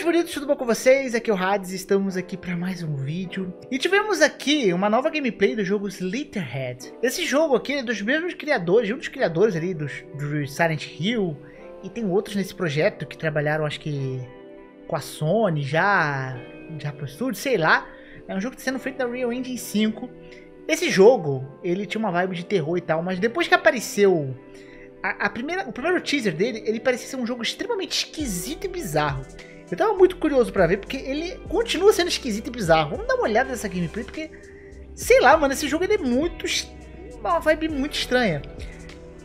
meus bonitos, tudo bom com vocês? Aqui é o Hades, estamos aqui para mais um vídeo. E tivemos aqui uma nova gameplay do jogo Slitherhead. Esse jogo aqui é dos mesmos criadores, um dos criadores ali dos, dos Silent Hill. E tem outros nesse projeto que trabalharam, acho que com a Sony, já, já pro estúdio, sei lá. É um jogo que está sendo feito na Real Engine 5. Esse jogo, ele tinha uma vibe de terror e tal, mas depois que apareceu a, a, primeira, o primeiro teaser dele, ele parecia ser um jogo extremamente esquisito e bizarro. Eu tava muito curioso para ver, porque ele continua sendo esquisito e bizarro. Vamos dar uma olhada nessa gameplay, porque... Sei lá, mano, esse jogo é muito... Uma vibe muito estranha.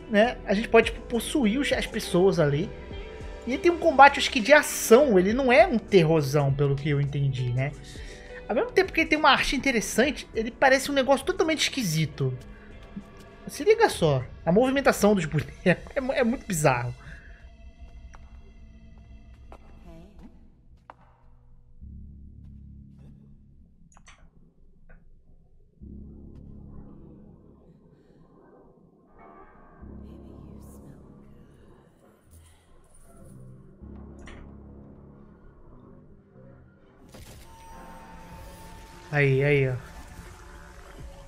Né? A gente pode tipo, possuir as pessoas ali. E ele tem um combate, acho que de ação. Ele não é um terrorzão, pelo que eu entendi, né? Ao mesmo tempo que ele tem uma arte interessante, ele parece um negócio totalmente esquisito. Se liga só, a movimentação dos bonecos é, é muito bizarro. Aí, aí, ó.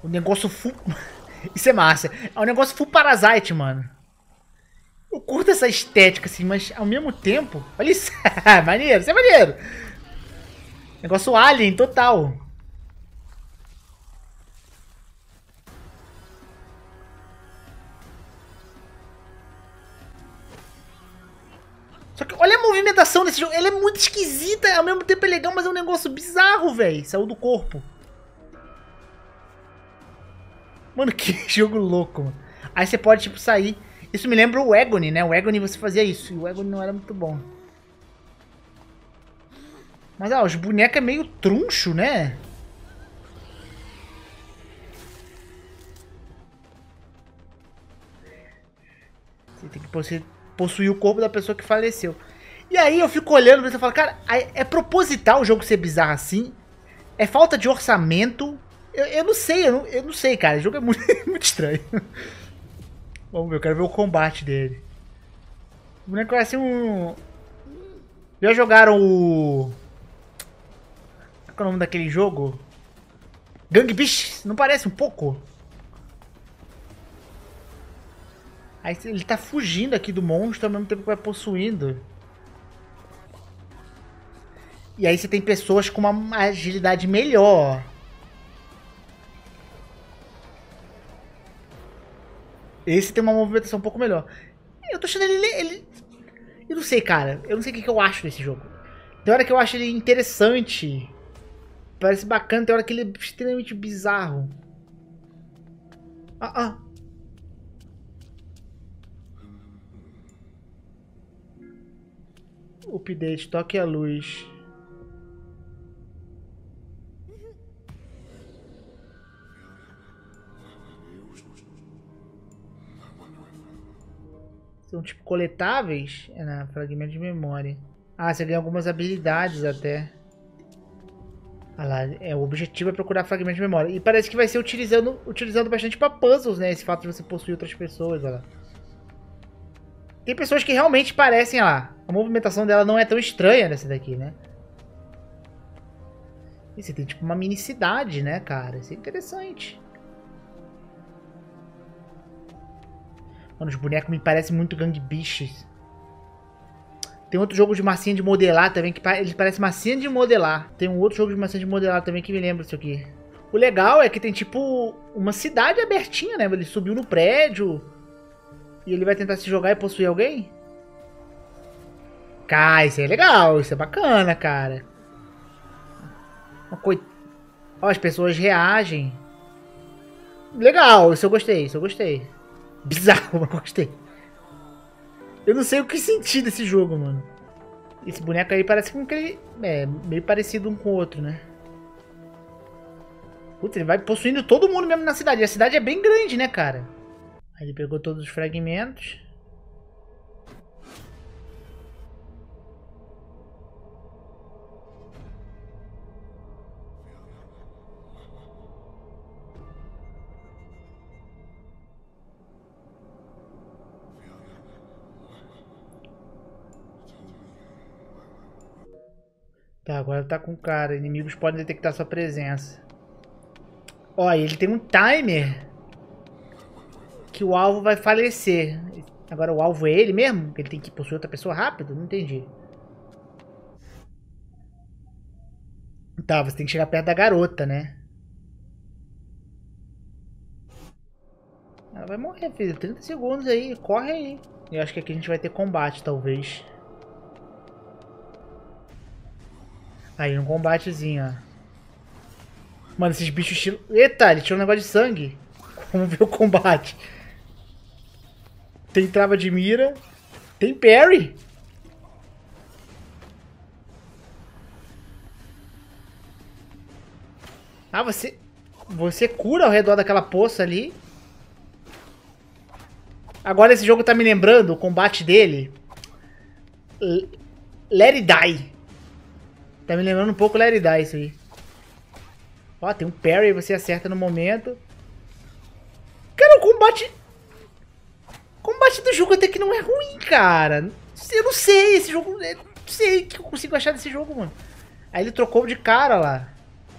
O negócio full... Isso é massa. É um negócio full parasite, mano. Eu curto essa estética, assim, mas ao mesmo tempo... Olha isso. maneiro, isso é maneiro. Negócio alien, total. Esquisita, ao mesmo tempo é legal, mas é um negócio bizarro, velho. Saiu do corpo. Mano, que jogo louco, mano. Aí você pode, tipo, sair. Isso me lembra o Agony, né? O Agony você fazia isso. E o Agony não era muito bom. Mas, ó, os bonecos é meio truncho, né? Você tem que possuir o corpo da pessoa que faleceu. E aí eu fico olhando pra e falo, cara, é proposital o jogo ser bizarro assim? É falta de orçamento? Eu, eu não sei, eu não, eu não sei, cara. O jogo é muito, muito estranho. Vamos ver, eu quero ver o combate dele. O boneco parece um... Já jogaram o... Qual é o nome daquele jogo? Gang Beast? Não parece um pouco? Aí ele tá fugindo aqui do monstro ao mesmo tempo que vai possuindo. E aí você tem pessoas com uma agilidade melhor. Esse tem uma movimentação um pouco melhor. Eu tô achando ele, ele... Eu não sei, cara. Eu não sei o que, que eu acho desse jogo. Tem hora que eu acho ele interessante. Parece bacana. Tem hora que ele é extremamente bizarro. Ah, ah. Update, toque a luz. Tipo coletáveis? É na fragmento de memória. Ah, você ganha algumas habilidades até. Ah lá, é, o objetivo é procurar fragmentos de memória. E parece que vai ser utilizando, utilizando bastante para puzzles, né? Esse fato de você possuir outras pessoas, olha lá. Tem pessoas que realmente parecem, olha lá. A movimentação dela não é tão estranha nessa daqui, né? E você tem tipo uma mini cidade, né, cara? Isso é interessante. Mano, os bonecos me parecem muito Gang. Tem outro jogo de massinha de modelar também, que ele parece massinha de modelar. Tem um outro jogo de massinha de modelar também que me lembra isso aqui. O legal é que tem tipo uma cidade abertinha, né? Ele subiu no prédio e ele vai tentar se jogar e possuir alguém. Cara, isso é legal, isso é bacana, cara. Uma coi... Ó, as pessoas reagem. Legal, isso eu gostei, isso eu gostei. Bizarro, mas gostei. Eu não sei o que sentir desse jogo, mano. Esse boneco aí parece com aquele. É, meio parecido um com o outro, né? Putz, ele vai possuindo todo mundo mesmo na cidade. A cidade é bem grande, né, cara? Aí ele pegou todos os fragmentos. Tá, agora tá com cara. Inimigos podem detectar sua presença. Ó, ele tem um timer que o alvo vai falecer. Agora o alvo é ele mesmo? Ele tem que possuir outra pessoa rápido? Não entendi. Tá, você tem que chegar perto da garota, né? Ela vai morrer, filho. 30 segundos aí. Corre aí. Eu acho que aqui a gente vai ter combate, talvez. Aí, um combatezinho, ó. Mano, esses bichos estilo... Eita, ele tirou um negócio de sangue. Vamos ver o combate. Tem trava de mira. Tem parry. Ah, você... Você cura ao redor daquela poça ali. Agora esse jogo tá me lembrando o combate dele. Let It Die. Tá me lembrando um pouco Die isso aí. Ó, tem um parry, você acerta no momento. Cara, o combate... O combate do jogo até que não é ruim, cara. Eu não sei, esse jogo... Não sei o que eu consigo achar desse jogo, mano. Aí ele trocou de cara lá.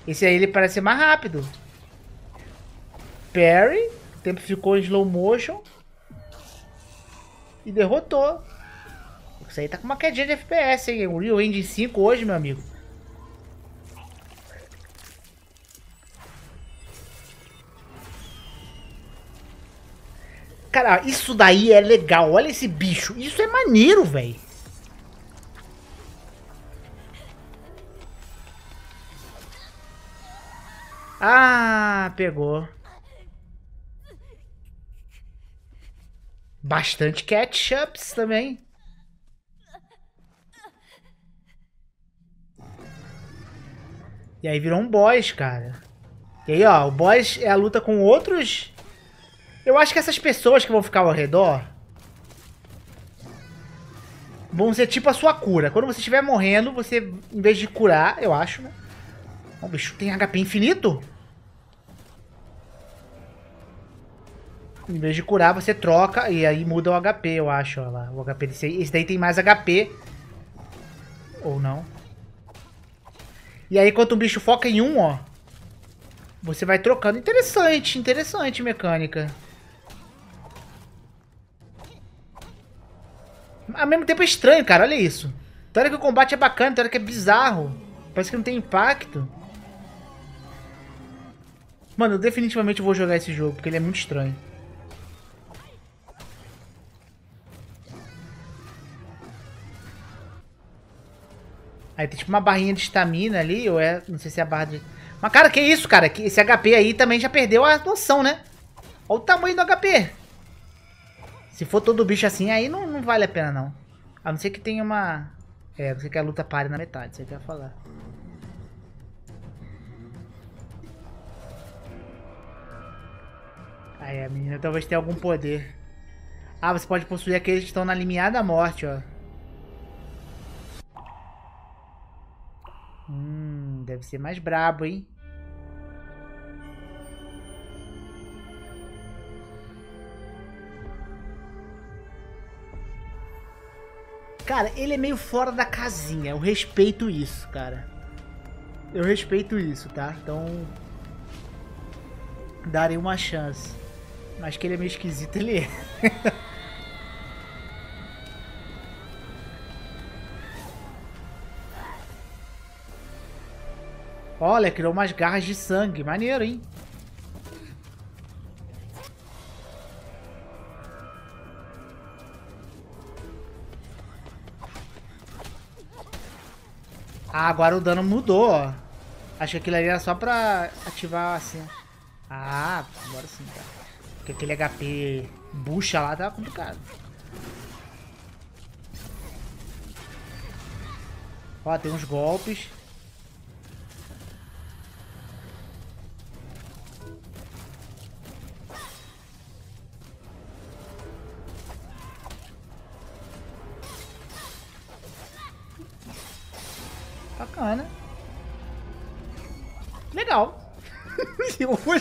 Esse aí ele parece ser mais rápido. Parry. O tempo ficou em slow motion. E derrotou. Isso aí tá com uma quedinha de FPS, hein? O Real Engine 5 hoje, meu amigo. Cara, isso daí é legal. Olha esse bicho. Isso é maneiro, velho. Ah, pegou. Bastante ketchups também. E aí virou um boss, cara. E aí, ó, o boss é a luta com outros eu acho que essas pessoas que vão ficar ao redor vão ser tipo a sua cura. Quando você estiver morrendo, você, em vez de curar, eu acho, né? O bicho tem HP infinito? Em vez de curar, você troca e aí muda o HP, eu acho. Olha lá, o HP desse aí. Esse daí tem mais HP. Ou não. E aí, quando o bicho foca em um, ó. Você vai trocando. Interessante, interessante mecânica. Ao mesmo tempo é estranho, cara. Olha isso. Tem hora que o combate é bacana, tem hora que é bizarro. Parece que não tem impacto. Mano, eu definitivamente vou jogar esse jogo, porque ele é muito estranho. Aí tem tipo uma barrinha de estamina ali, ou é... Não sei se é a barra de... Mas cara, que isso, cara? Esse HP aí também já perdeu a noção, né? Olha o tamanho do HP. Se for todo bicho assim, aí não, não vale a pena, não. A não ser que tenha uma... É, a não ser que a luta pare na metade, você quer falar. Aí, a menina talvez tenha algum poder. Ah, você pode possuir aqueles que estão na limiar da morte, ó. Hum, deve ser mais brabo, hein? Cara, ele é meio fora da casinha. Eu respeito isso, cara. Eu respeito isso, tá? Então. Darei uma chance. Mas que ele é meio esquisito, ele é. Olha, criou umas garras de sangue. Maneiro, hein? Ah, agora o dano mudou, ó. Acho que aquilo ali era só pra ativar assim. Ah, agora sim, cara. Porque aquele HP bucha lá tava complicado. Ó, tem uns golpes.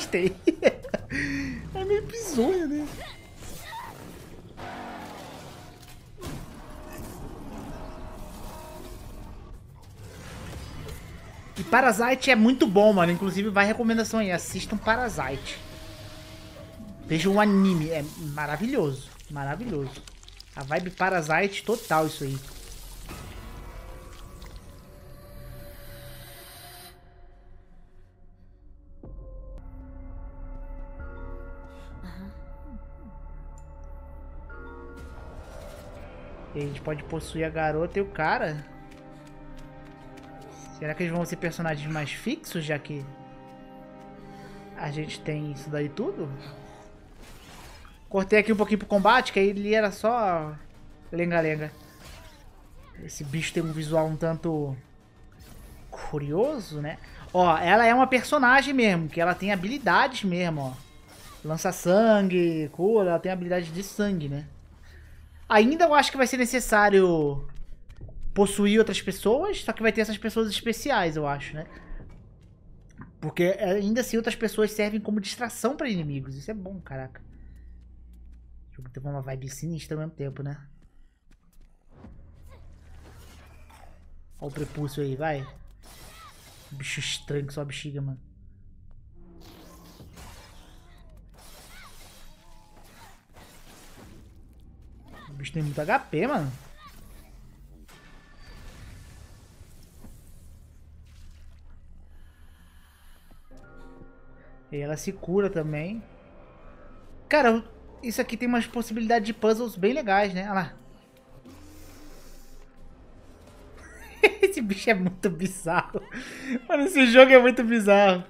Gostei. É meio bizonho, né? E Parasite é muito bom, mano. Inclusive, vai recomendação aí. Assistam Parasite. Vejam um anime. É maravilhoso. Maravilhoso. A vibe Parasite total isso aí. E a gente pode possuir a garota e o cara. Será que eles vão ser personagens mais fixos, já que a gente tem isso daí tudo? Cortei aqui um pouquinho pro combate, que aí ele era só lenga-lenga. Esse bicho tem um visual um tanto curioso, né? Ó, ela é uma personagem mesmo, que ela tem habilidades mesmo, ó. Lança sangue, cura, ela tem habilidade de sangue, né? Ainda eu acho que vai ser necessário possuir outras pessoas, só que vai ter essas pessoas especiais, eu acho, né? Porque ainda assim outras pessoas servem como distração para inimigos. Isso é bom, caraca. O jogo tem uma vibe sinistra ao mesmo tempo, né? Olha o prepúcio aí, vai. Bicho estranho que só bexiga, mano. Bicho tem muito HP, mano. E ela se cura também. Cara, isso aqui tem umas possibilidades de puzzles bem legais, né? Olha lá. esse bicho é muito bizarro. Mano, esse jogo é muito bizarro.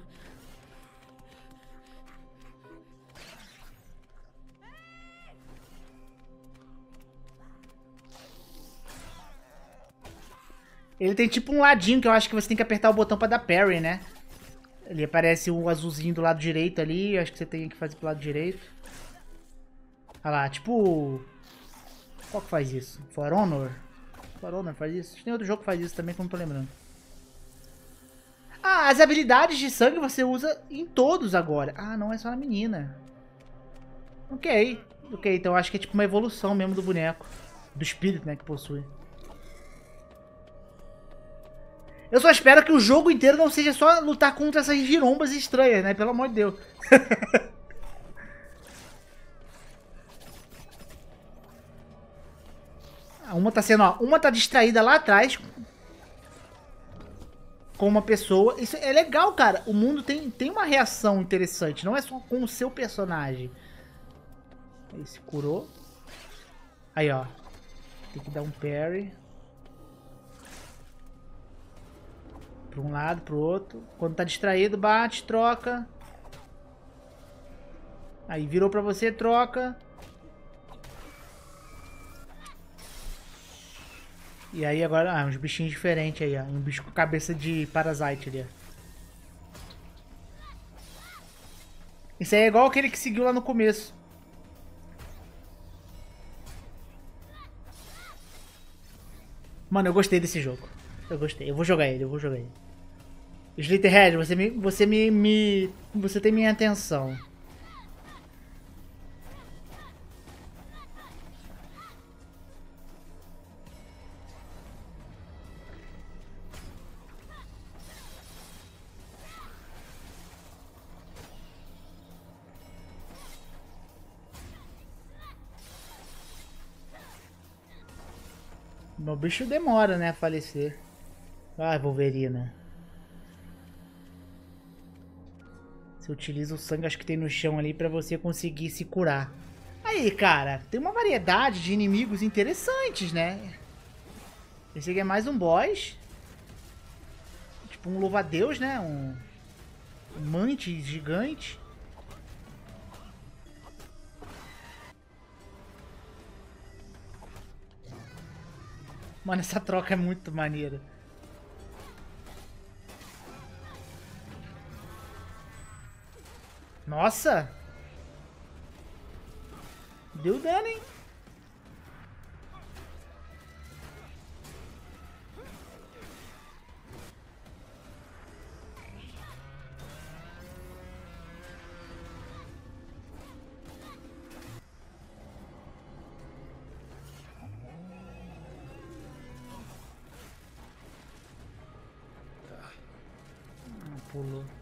Ele tem tipo um ladinho que eu acho que você tem que apertar o botão pra dar parry, né? Ele aparece o azulzinho do lado direito ali. Acho que você tem que fazer pro lado direito. Olha lá, tipo... Qual que faz isso? For Honor? For Honor faz isso? Tem outro jogo que faz isso também que eu não tô lembrando. Ah, as habilidades de sangue você usa em todos agora. Ah, não é só na menina. Ok. Ok, então acho que é tipo uma evolução mesmo do boneco. Do espírito, né, que possui. Eu só espero que o jogo inteiro não seja só lutar contra essas girombas estranhas, né? Pelo amor de Deus. uma tá sendo, ó, uma tá distraída lá atrás com uma pessoa. Isso é legal, cara. O mundo tem, tem uma reação interessante, não é só com o seu personagem. Aí se curou. Aí, ó. Tem que dar um parry. Pra um lado, pro outro. Quando tá distraído, bate, troca. Aí virou pra você, troca. E aí agora, ah, uns bichinhos diferentes aí, ó. Um bicho com cabeça de parasite ali, ó. Isso aí é igual aquele que seguiu lá no começo. Mano, eu gostei desse jogo. Eu gostei. Eu vou jogar ele, eu vou jogar ele. Slitterhead, você me, você me, me, você tem minha atenção. O bicho demora, né, a falecer. Ah, Wolverina. Você utiliza o sangue, acho que tem no chão ali, pra você conseguir se curar. Aí, cara, tem uma variedade de inimigos interessantes, né? Esse aqui é mais um boss. Tipo um louva-a-deus, né? Um, um mante gigante. Mano, essa troca é muito maneira. Nossa! Deu dano, hein? Pulou.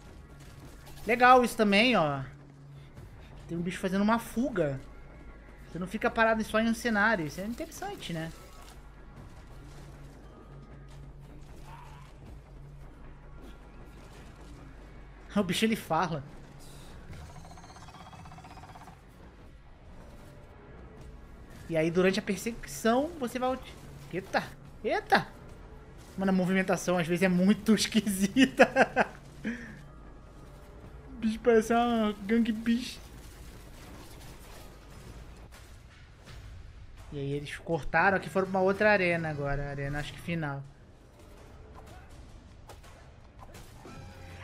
Legal isso também, ó. Tem um bicho fazendo uma fuga. Você não fica parado só em um cenário. Isso é interessante, né? O bicho ele fala. E aí durante a perseguição você vai... Eita! Eita! Mano, a movimentação às vezes é muito esquisita. Parece uma gangue bicho. E aí eles cortaram aqui foram pra uma outra arena agora. Arena acho que final.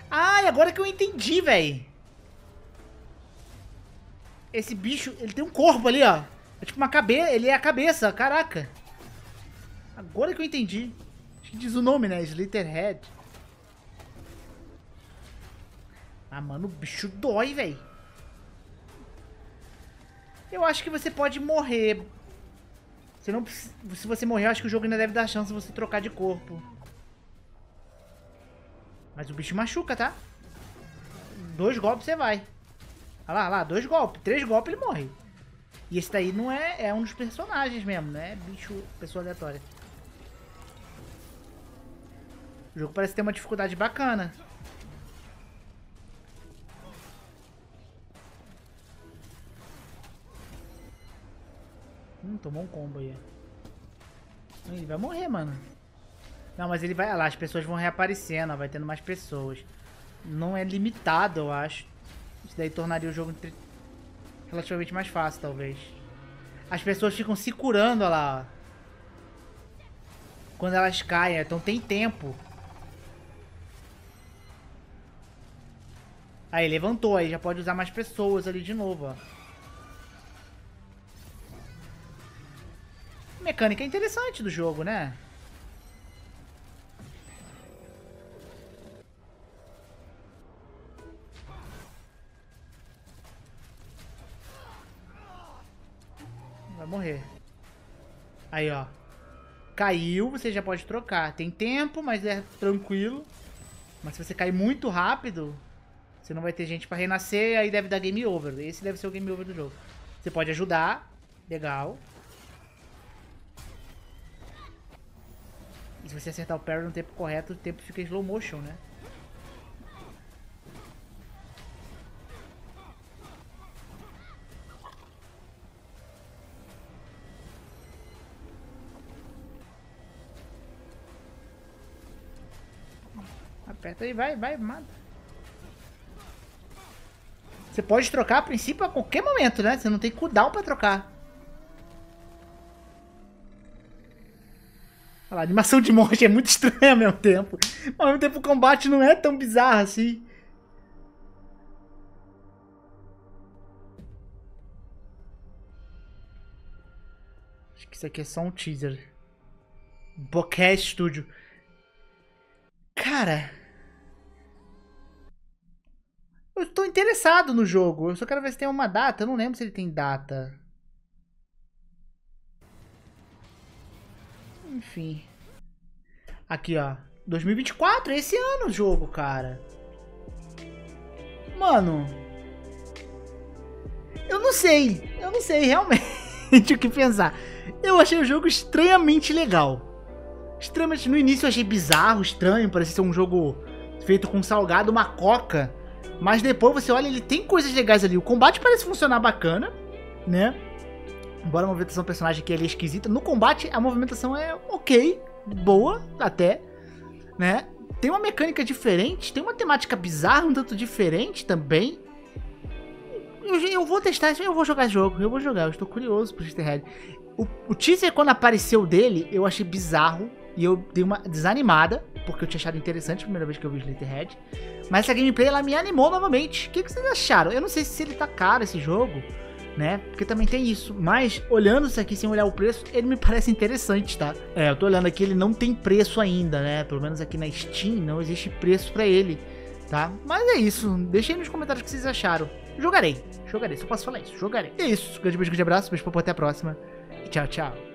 Ai, agora que eu entendi, velho. Esse bicho, ele tem um corpo ali, ó. É tipo uma cabeça, ele é a cabeça, caraca. Agora que eu entendi. Acho que diz o nome, né? Slitterhead. Ah, mano, o bicho dói, velho. Eu acho que você pode morrer. Você não, se você morrer, eu acho que o jogo ainda deve dar chance de você trocar de corpo. Mas o bicho machuca, tá? Dois golpes você vai. Olha lá, olha lá, dois golpes. Três golpes ele morre. E esse daí não é, é um dos personagens mesmo, né? Bicho, pessoa aleatória. O jogo parece ter uma dificuldade bacana. Hum, tomou um combo aí. Ele vai morrer, mano. Não, mas ele vai lá, as pessoas vão reaparecendo, ó, vai tendo mais pessoas. Não é limitado, eu acho. Isso daí tornaria o jogo relativamente mais fácil, talvez. As pessoas ficam se curando, olha lá. Quando elas caem, então tem tempo. Aí, levantou, aí já pode usar mais pessoas ali de novo, ó. Mecânica interessante do jogo, né? Vai morrer. Aí, ó. Caiu, você já pode trocar. Tem tempo, mas é tranquilo. Mas se você cair muito rápido, você não vai ter gente pra renascer, aí deve dar game over. Esse deve ser o game over do jogo. Você pode ajudar. Legal. E se você acertar o parry no tempo correto, o tempo fica slow motion, né? Aperta aí, vai, vai, mata. Você pode trocar a princípio a qualquer momento, né? Você não tem cooldown pra trocar. A animação de morte é muito estranha ao mesmo tempo. Ao mesmo tempo o combate não é tão bizarro assim. Acho que isso aqui é só um teaser. Bokeh Studio. Cara... Eu tô interessado no jogo. Eu só quero ver se tem uma data. Eu não lembro se ele tem data. Enfim. Aqui, ó. 2024, esse ano o jogo, cara. Mano. Eu não sei. Eu não sei realmente o que pensar. Eu achei o jogo estranhamente legal. Extremamente. No início eu achei bizarro, estranho. Parecia ser um jogo feito com salgado, uma coca. Mas depois você olha, ele tem coisas legais ali. O combate parece funcionar bacana, né? Embora a movimentação do personagem aqui é esquisita. No combate, a movimentação é ok, boa até, né? Tem uma mecânica diferente, tem uma temática bizarra, um tanto diferente também. Eu, eu vou testar isso, eu vou jogar jogo, eu vou jogar, eu estou curioso pro Sisterhead. O, o teaser, quando apareceu dele, eu achei bizarro e eu dei uma desanimada, porque eu tinha achado interessante a primeira vez que eu vi Slitherhead. Mas essa gameplay ela me animou novamente. O que, que vocês acharam? Eu não sei se ele tá caro esse jogo, né? Porque também tem isso. Mas olhando isso aqui sem olhar o preço, ele me parece interessante, tá? É, eu tô olhando aqui, ele não tem preço ainda, né? Pelo menos aqui na Steam não existe preço para ele, tá? Mas é isso. Deixem nos comentários o que vocês acharam. Jogarei, jogarei, só posso falar isso, jogarei. É isso. Grande beijo, grande abraço, beijo pra até a próxima. E tchau, tchau.